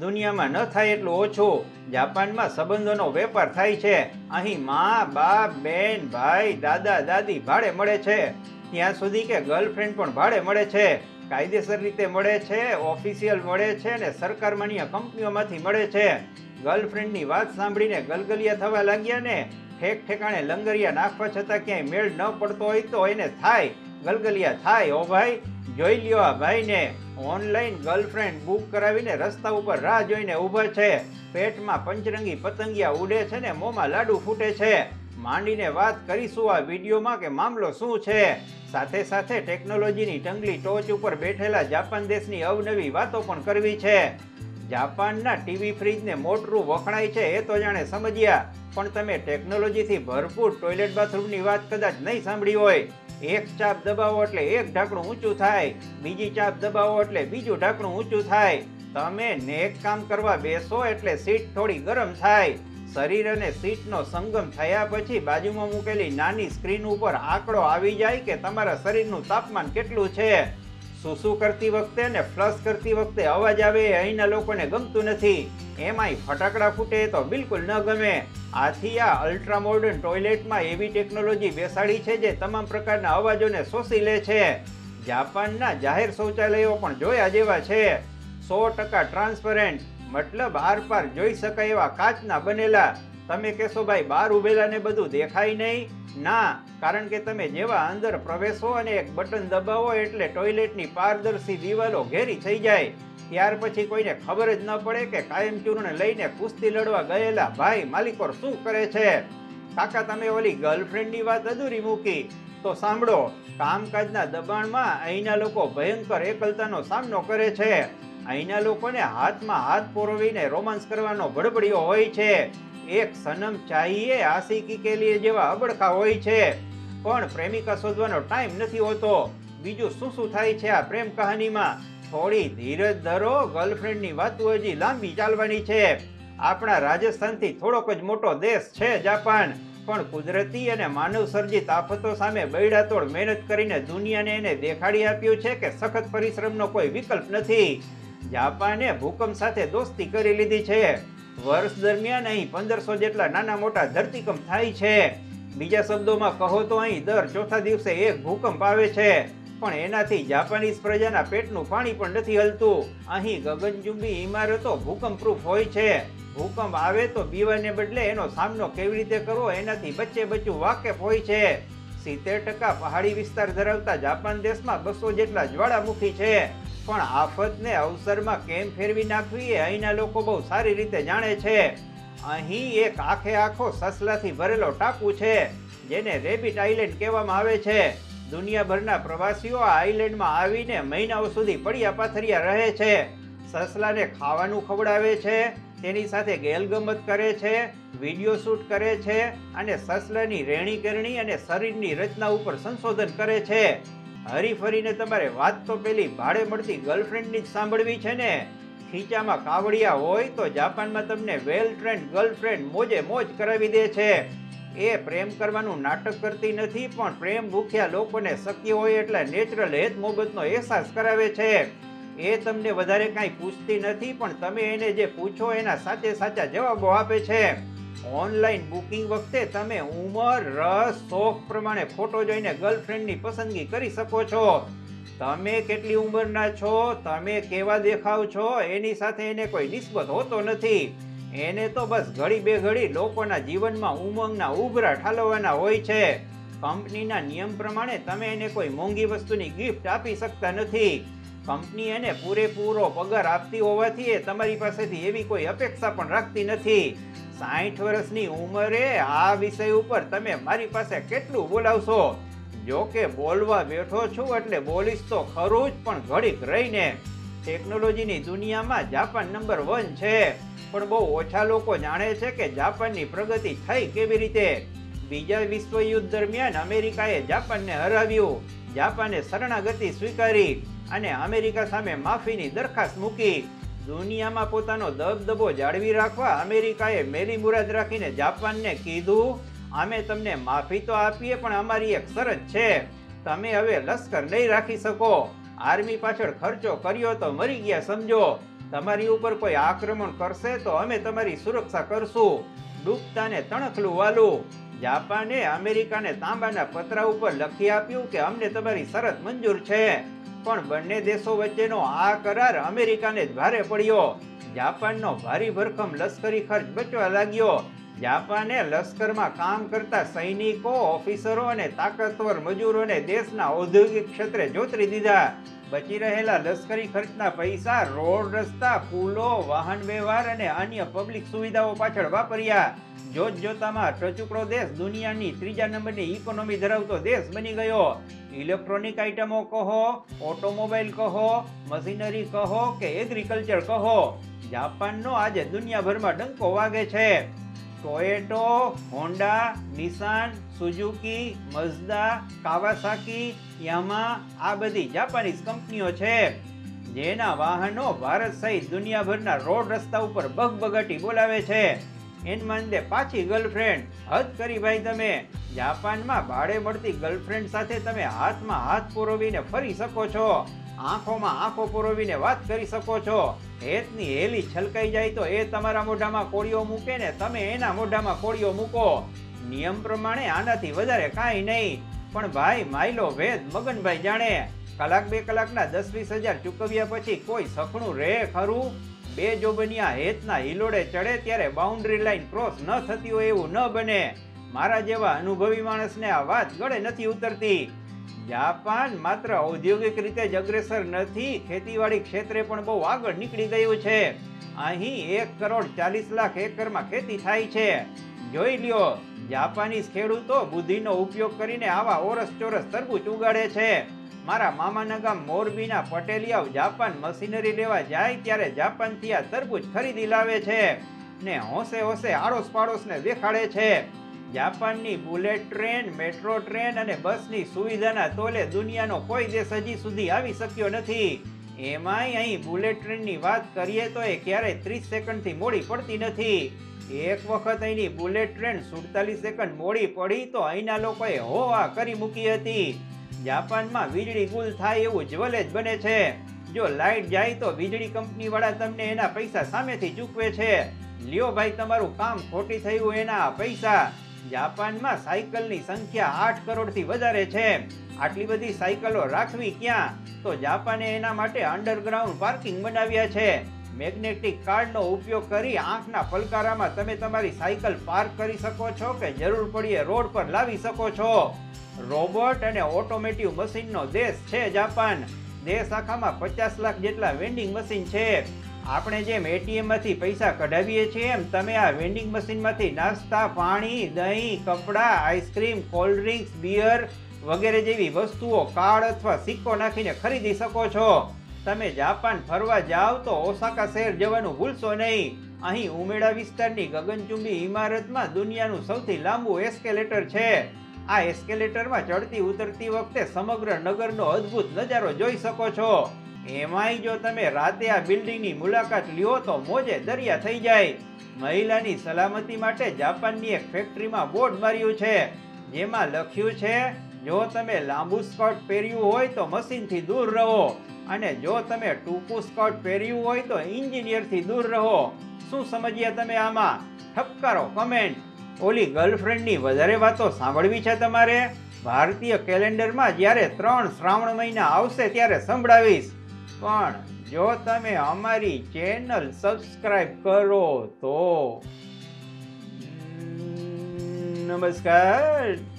દુનિયામાં ન થાય એટલું ઓછું. જાપાનમાં સંબંધોનો વેપાર થાય છે. અહીં માં, બાપ, બેન, ભાઈ, દાદા, દાદી ભાડે મળે છે. ત્યાં સુધી કે ગર્લફ્રેન્ડ પણ ભાડે મળે છે. કાયદેસર રીતે મળે છે, ઓફિશિયલ મળે છે અને સરકાર માન્ય કંપનીઓમાંથી મળે છે. ગર્લફ્રેન્ડની વાત સાંભળીને ગલગલિયા થવા લાગ્યા ને. ઠેક ઠેકાણે લંગરિયા નાખવા છતાં ક્યાંય મેળ ન પડતો હોય તો એને થાય. ગલગલિયા થાય, ઓ ભાઈ. જોઈ લ્યો આ ભાઈને. ઓનલાઈન ગર્લફ્રેન્ડ બુક કરાવીને રસ્તા ઉપર રાહ જોઈને ઊભા છે. પેટમાં પંચરંગી પતંગિયા ઉડે છે ને મોંમાં લાડુ ફૂટે છે. માંડીને વાત કરીશું આ વિડીયોમાં કે મામલો શું છે? સાથે સાથે ટેકનોલોજીની ટંગલી ટોચ ઉપર બેઠેલા જાપાન દેશની અવનવી વાતો પણ કરવી છે. જાપાનના ટીવી ફ્રીજને મોટરું વખણાય છે એ તો જાણે સમજ્યા. પણ તમે ટેકનોલોજીથી ભરપૂર ટોયલેટ બાથરૂમની વાત કદાચ નહીં સાંભળી હોય. એક ચાપ દબાવો એટલે એક ઢાંકણું ઊંચું થાય. બીજી ચાપ દબાવો એટલે બીજું ઢાંકણું ઊંચું થાય. તમે નેક કામ કરવા બેસો એટલે સીટ થોડી ગરમ થાય. શરીર અને સીટનો સંગમ થયા પછી બાજુમાં મૂકેલી નાની સ્ક્રીન ઉપર આંકડો આવી જાય કે તમારા શરીરનું તાપમાન કેટલું છે. સૂસુ કરતી વખતે ને ફ્લશ કરતી વખતે અવાજ આવે એ અહીંના લોકોને ગમતું નથી. એમાંય ફટાકડા ફૂટે તો બિલકુલ ન ગમે. આથી આ અલ્ટ્રા મોડર્ન ટોયલેટમાં એવી ટેકનોલોજી બેસાડી છે જે તમામ પ્રકારના અવાજોને શોષી લે છે. જાપાનના જાહેર શૌચાલયો પણ જોયા જેવા છે. સો ટકા ટ્રાન્સપરન્ટ મતલબ આરપાર જોઈ શકાય એવા કાચના બનેલા. તમે કહેશો, ભાઈ બહાર ઉભેલા ને બધું દેખાય નહીં. ના, કારણ કે તમે જેવા અંદર પ્રવેશો અને એક બટન દબાવો એટલે ટોયલેટની પારદર્શી દિવાલો ઘેરી થઈ જાય. ત્યાર પછી કોઈને ખબર જ ન પડે કે કાયમચૂર્ણ લઈને કુસ્તી લડવા ગયેલા ભાઈ માલિકોર શું કરે છે. કાકા, તમે ઓલી ગર્લફ્રેન્ડની વાત અધૂરી મૂકી. તો સાંભળો, કામકાજના દબાણમાં અહીંના લોકો ભયંકર એકલતાનો સામનો કરે છે. અહીંના લોકોને હાથમાં હાથ પોરવીને રોમાન્સ કરવાનો ભડબડિયો હોય છે. એક સનમ ચાહીએ આશિકી કે લીએ જેવા અબડખા હોય છે. પણ પ્રેમિકા શોધવાનો ટાઈમ નથી હોતો. બીજું શું શું થાય છે આ પ્રેમ કહાનીમાં? થોડી ધીરજ ધરો, ગર્લફ્રેન્ડની વાતો હજી લાંબી ચાલવાની છે. આપણા રાજસ્થાનથી થોડોક જ મોટો દેશ છે જાપાન. પણ કુદરતી અને માનવ સર્જિત આફતો સામે બૈડાતોડ મહેનત કરીને દુનિયાને એને દેખાડી આપ્યું છે કે સખત પરિશ્રમનો કોઈ વિકલ્પ નથી. જાપાને ભૂકંપ સાથે દોસ્તી કરી લીધી છે. વર્ષ દરમિયાન અહીં પંદરસો જેટલા નાના મોટા ધરતીકંપ થાય છે. બીજા શબ્દોમાં કહો તો અહીં દર ચોથા દિવસે એક ભૂકંપ આવે છે. પણ એનાથી જાપાનીઝ પ્રજાના પેટનું પાણી પણ નથી હલતું. અહીં ગગનચુંબી ઇમારતો ભૂકંપ પ્રૂફ હોય છે. ભૂકંપ આવે તો બીવાને બદલે એનો સામનો કેવી રીતે કરવો એનાથી બચ્ચે બચ્ચું વાકેફ હોય છે. સિત્તેર ટકા પહાડી વિસ્તાર ધરાવતા જાપાન દેશમાં બસો જેટલા જ્વાળામુખી છે. પણ આફતને અવસરમાં કેમ ફેરવી નાખવી એ અહીંના લોકો બહુ સારી રીતે જાણે છે. અહીં એક આખે આખો સસલાથી ભરેલો ટાપુ છે, જેને રેબિટ આઇલેન્ડ કહેવામાં આવે છે. દુનિયાભરના પ્રવાસીઓ આ આઇલેન્ડમાં આવીને મહિનાઓ સુધી પડ્યા પાથરિયા રહે છે. સસલાને ખાવાનું ખવડાવે છે, તેની સાથે ગેલગમત કરે છે, વીડિયો શૂટ કરે છે અને સસલાની રહેણી કરણી અને શરીરની રચના ઉપર સંશોધન કરે છે. હરીફરીને તમારે વાત તો પેલી ભાડે મળતી ગર્લફ્રેન્ડની જ સાંભળવી છે ને. ખીચામાં કાવડિયા હોય તો જાપાનમાં તમને વેલ ટ્રેન્ડ ગર્લફ્રેન્ડ મોજે મોજ કરાવી દે છે. એ પ્રેમ કરવાનું નાટક કરતી નથી, પણ પ્રેમ ભૂખ્યા લોકોને શક્ય હોય એટલે નેચરલ હેત મોહબ્બતનો અહેસાસ કરાવે છે. એ તમને વધારે કાંઈ પૂછતી નથી, પણ તમે એને જે પૂછો એના સાચે સાચા જવાબો આપે છે. ઓનલાઈન બુકિંગ વખતે તમે ઉંમર, રસ, શોખ પ્રમાણે ફોટો જોઈને ગર્લફ્રેન્ડની પસંદગી કરી શકો છો. તમે કેટલી ઉંમરના છો, તમે કેવા દેખાવ છો, એની સાથે એને કોઈ નિસ્બત હોતો નથી. એને તો બસ ઘડી બે ઘડી લોકોના જીવનમાં ઉમંગના ઉભરા ઠાલવવાના હોય છે. કંપનીના નિયમ પ્રમાણે તમે એને કોઈ મોંઘી વસ્તુની ગિફ્ટ આપી શકતા નથી. કંપની એને પૂરેપૂરો પગાર આપતી હોવાથી એ તમારી પાસેથી એવી કોઈ અપેક્ષા પણ રાખતી નથી. સાઠ વર્ષની ઉંમરે આ વિષય ઉપર તમે મારી પાસે કેટલું બોલાવશો? જો કે બોલવા બેઠો છું એટલે બોલીશ તો ખરું જ, પણ ઘડીક રહીને. ટેકનોલોજીની દુનિયામાં જાપાન નંબર વન છે. પણ બહુ ઓછા લોકો જાણે છે કે જાપાનની પ્રગતિ થઈ કેવી રીતે? બીજા વિશ્વયુદ્ધ દરમિયાન અમેરિકાએ જાપાનને હરાવ્યું. જાપાને શરણાગતિ સ્વીકારી અને અમેરિકા સામે માફીની દરખાસ્ત મૂકી. દુનિયામાં પોતાનો દબદબો જાળવી રાખવા અમેરિકાએ મેરી મુરાદ રાખીને જાપાનને કીધું, અમે તમને માફી તો આપીએ, પણ અમારી એક શરત છે. તમે હવે લશ્કર નહીં રાખી શકો. આર્મી પાછળ ખર્ચો કર્યો તો મરી ગયા, સમજો. તમારી ઉપર કોઈ આક્રમણ કરશે તો અમે તમારી સુરક્ષા કરશું. ડૂબતાને તણખલું વાલું જાપાને અમેરિકાને તાંબાના પતરા ઉપર લખી આપ્યું કે અમને તમારી શરત મંજૂર છે. પણ બંને દેશો વચ્ચેનો આ કરાર અમેરિકાને જ ભારે પડ્યો. જાપાનનો ભારી ભરખમ લશ્કરી ખર્ચ બચવા લાગ્યો. જાપાને લશ્કરમાં કામ કરતા સૈનિકો, ઓફિસરો અને તાકતવર મજૂરોને દેશના ઔદ્યોગિક ક્ષેત્રે જોતરી દીધા. બચી રહેલા લશ્કરી ખર્ચના પૈસા, રોડ રસ્તા, પુલો, વાહન વ્યવહાર અને અન્ય પબ્લિક સુવિધાઓ પાછળ વાપર્યા. જોત જોતામાં ટચુકડો દેશ દુનિયાની ત્રીજા નંબરની ઇકોનોમી ધરાવતો દેશ બની ગયો. ઇલેક્ટ્રોનિક આઇટમો કહો, ઓટોમોબાઈલ કહો, મશીનરી કહો કે એગ્રીકલ્ચર કહો. જાપાનનો આજે દુનિયાભરમાં ડંકો વાગે છે. Toyota Honda Nissan Suzuki Mazda Kawasaki Yamaha આ બધી જાપાનીઝ કંપનીઓ છે. જેના વાહનો ભારત સહિત દુનિયાભરના રોડ રસ્તા ઉપર બગબગાટી બોલાવે છે. એનમાંદે પાછી ગર્લફ્રેન્ડ હદ કરી ભાઈ તમે. જાપાનમાં ભાડે મળતી ગર્લફ્રેન્ડ સાથે તમે હાથમાં હાથ પુરવીને ફરી શકો છો. આંખોમાં આંખો પુરવીને વાત કરી શકો છો. હેતની હેલી છલકાઈ જાય તો એ તમારા મોઢામાં કોળીઓ મૂકે ને તમે એના મોઢામાં કોળીઓ મૂકો. નિયમ પ્રમાણે આનાથી વધારે કાંઈ નહીં. પણ ભાઈ, માયલો ભેદ મગનભાઈ જાણે. કલાક બે કલાકના દસ વીસ હજાર ચૂકવ્યા પછી કોઈ સખણું રહે ખરું? બે જોબનિયા હેતના હિલોડે ચડે ત્યારે બાઉન્ડ્રી લાઈન ક્રોસ ન થતી હોય એવું ન બને. મારા જેવા અનુભવી માણસને આ વાત ગળે નથી ઉતરતી. જાપાન માત્ર ઔદ્યોગિક રીતે જ અગ્રેસર નથી, ખેતીવાડી ક્ષેત્રે પણ બહુ આગળ નીકળી ગયું છે. અહીં એક કરોડ ચાલીસ લાખ એકરમાં ખેતી થાય છે. જોઈ લ્યો, જાપાનીઝ ખેડૂતો બુદ્ધિનો ઉપયોગ કરીને આવા ઓરસ ચોરસ તરબૂચ ઉગાડે છે. મારા મામાના ગામ મોરબીના પટેલિયાઓ જાપાન મશીનરી લેવા જાય ત્યારે જાપાનથી આ તરબૂચ ખરીદી લાવે છે ને હોંશે હોંશે આડોશ પાડોશને દેખાડે છે. જાપાનની બુલેટ ટ્રેન, મેટ્રો ટ્રેન અને બસની સુવિધાના તોલે દુનિયાનો કોઈ દેશ હજી સુધી આવી શક્યો નથી. એમાંય અહીં બુલેટ ટ્રેનની વાત કરીએ તો એ ક્યારેય ત્રીસ સેકન્ડથી મોડી પડતી નથી. એક વખત અહીંની બુલેટ ટ્રેન સુડતાલીસ સેકન્ડ મોડી પડી તો અહીંના લોકોએ હો આ કરી મૂકી હતી. જાપાનમાં વીજળી ગુલ થાય એવું જ્વલે જ બને છે. જો લાઇટ જાય તો વીજળી કંપની વાળા તમને એના પૈસા સામેથી ચૂકવે છે. લ્યો ભાઈ, તમારું કામ ખોટી થયું એના પૈસા. જાપાનમાં સાયકલની સંખ્યા આઠ કરોડથી વધારે છે. આટલી બધી સાયકલો રાખવી ક્યાં? તો જાપાને એના માટે અંડરગ્રાઉન્ડ પાર્કિંગ બનાવ્યા છે. મેગ્નેટિક કાર્ડનો ઉપયોગ કરી આંખના પલકારામાં તમે તમારી સાયકલ પાર્ક કરી શકો છો કે જરૂર પડીએ રોડ પર લાવી શકો છો. રોબોટ અને ઓટોમેટિવ મશીનનો દેશ છે જાપાન. દેશ આખામાં પચાસ લાખ જેટલા વેન્ડિંગ મશીન છે. આપણે જેમ એટીએમમાંથી પૈસા કઢાવીએ છીએ એમ, તમે આ વેન્ડિંગ મશીનમાંથી નાસ્તા, પાણી, દહીં, કપડાં, આઈસ્ક્રીમ કોલ્ડ ડ્રિંક્સ બિયર વગેરે જેવી વસ્તુઓ, કાર્ડ અથવા સિક્કો નાખીને ખરીદી શકો છો. તમે જાપાન ફરવા જાઓ તો ઓસાકા શહેર જવાનું ભૂલશો નહીં. અહીં ઉમેડા વિસ્તારની ગગનચુંબી ઇમારતમાં દુનિયાનું સૌથી લાંબુ એસ્કેલેટર છે. આ એસ્કેલેટરમાં ચડતી ઉતરતી વખતે સમગ્ર નગરનો અદ્ભુત નજારો જોઈ શકો છો. એમાંય જો તમે રાતે આ બિલ્ડિંગની મુલાકાત લ્યો તો મોજે દરિયા થઈ જાય. મહિલાની સલામતી માટે જાપાનની એક ફેક્ટરીમાં બોર્ડ માર્યું છે, જેમાં લખ્યું છે, જો તમે લાંબુ સ્કર્ટ પહેર્યું હોય તો મશીનથી દૂર રહો અને જો તમે ટૂંકું સ્કર્ટ પહેર્યું હોય તો એન્જિનિયરથી દૂર રહો. શું સમજ્યા તમે આમાં? ઠપકારો, કમેન્ટ. ઓલી ગર્લફ્રેન્ડની વધારે વાતો સાંભળવી છે તમારે? ભારતીય કેલેન્ડરમાં જ્યારે ત્રણ શ્રાવણ મહિના આવશે ત્યારે સંભળાવીશ. પણ જો તમે અમારી ચેનલ સબસ્ક્રાઇબ કરો તો. નમસ્કાર.